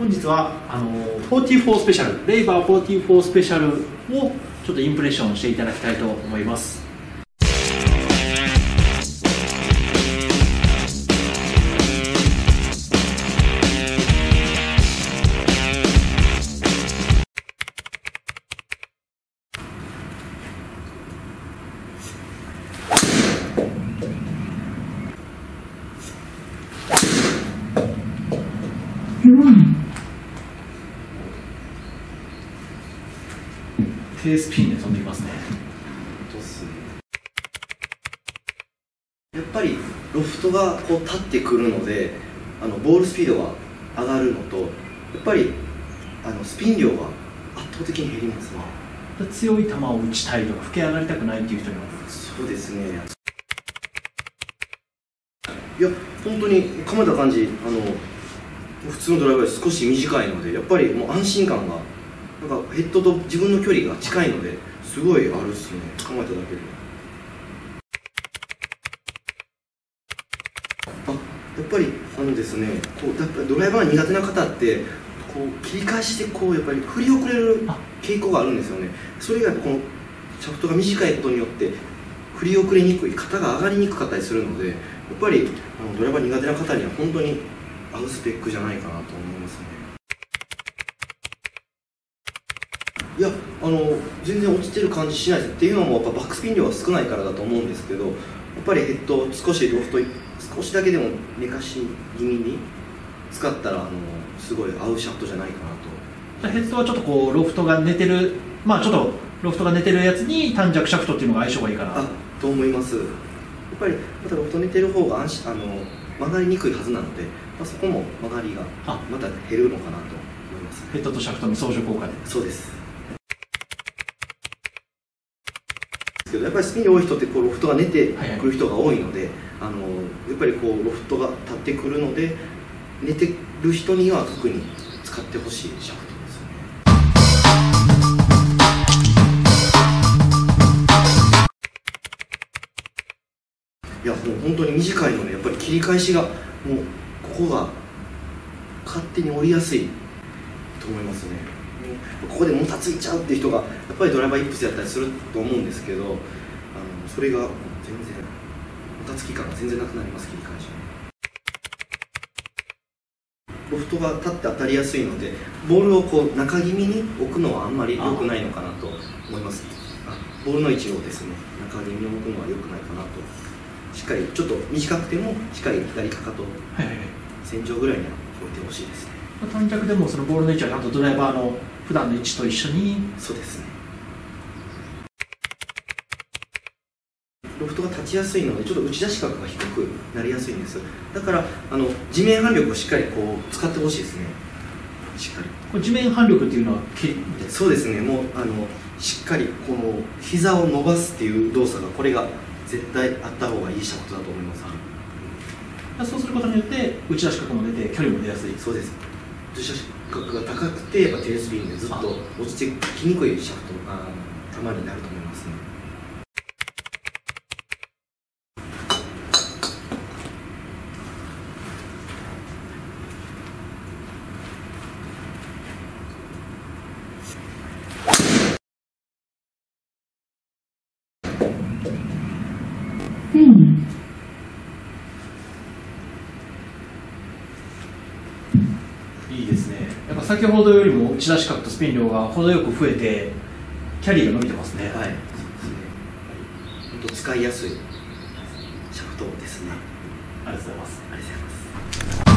本日はあの44スペシャルレイバー44スペシャルをちょっとインプレッションしていただきたいと思います。低スピンで飛んできますね。やっぱりロフトがこう立ってくるのであのボールスピードが上がるのとやっぱりあのスピン量が圧倒的に減りますね。強い球を打ちたいとか吹き上がりたくないっていう人にはそうですね。いや本当に構えた感じあの普通のドライバーより少し短いのでやっぱりもう安心感がなんかヘッドと自分の距離が近いのですごいあるっすね。構えただけで。あやっぱりあのですねこうやっドライバー苦手な方ってこう切り返してこうやっぱり振り遅れる傾向があるんですよね。それがこのシャフトが短いことによって振り遅れにくい肩が上がりにくかったりするのでやっぱりあのドライバー苦手な方には本当に合うスペックじゃないかなと思いますねいやあの全然落ちてる感じしないですっていうのもやっぱバックスピン量が少ないからだと思うんですけどやっぱりヘッド少しロフト少しだけでも寝かし気味に使ったらあのすごい合うシャフトじゃないかなと。ヘッドはちょっとこうロフトが寝てるまあちょっとロフトが寝てるやつに短尺シャフトっていうのが相性がいいかなあと思います。やっぱりまたロフト寝てる方が安心あの曲がりにくいはずなので、まあ、そこも曲がりがまた減るのかなと思います。ヘッドとシャフトの相乗効果で。そうですけどやっぱりスピン多い人ってこうロフトが寝てくる人が多いので、はいはい、あのやっぱりこうロフトが立ってくるので寝てる人には特に使ってほしいシャフトですよね。いやもう本当に短いのでやっぱり切り返しがもうここが勝手に降りやすいと思いますねここでもたついちゃうっていう人がやっぱりドライバーイップスやったりすると思うんですけどあのそれが全然もたつき感が全然なくなります切り返しロフトが立って当たりやすいのでボールをこう中気味に置くのはあんまり良くないのかなと思います。あボールの位置をですね中気味に置くのは良くないかなと。しっかりちょっと短くてもしっかり左かかと線上ぐらいには置いてほしいですね短脚でもそのボールの位置はちゃんとドライバーの普段の位置と一緒に。そうですね。ロフトが立ちやすいのでちょっと打ち出し角が低くなりやすいんです。だからあの地面反力をしっかりこう使ってほしいですね。しっかり。これ地面反力っていうのはそうですね。もうあのしっかりこの膝を伸ばすっていう動作がこれが絶対あった方がいいシャフトだと思います、そうすることによって打ち出し角も出て距離も出やすい。そうです打ち出し角が高くてやっぱテレスピンでずっと落ちてきにくいシャフトあ球になると思いますね。ですね。やっぱ先ほどよりも打ち出し角とスピン量が程よく増えてキャリーが伸びてますね。はい。そうですね。本当使いやすいシャフトですね。ありがとうございます。ありがとうございます。